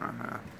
uh-huh.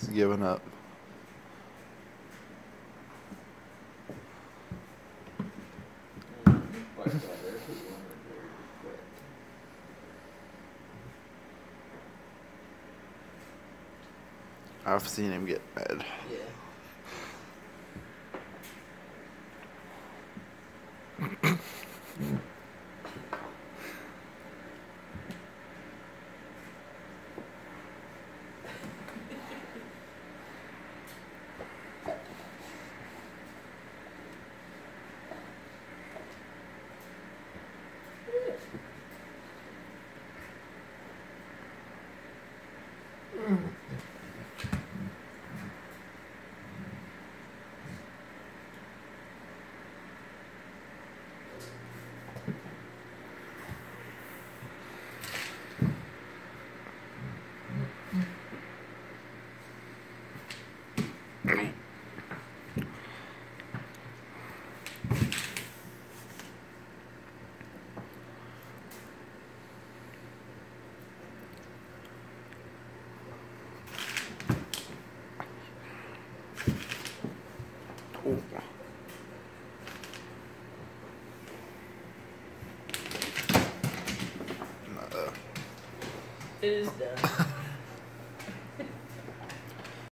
He's giving up. Barked out there 'cause he wanted to quit. I've seen him get mad. Yeah. Uh, It is done.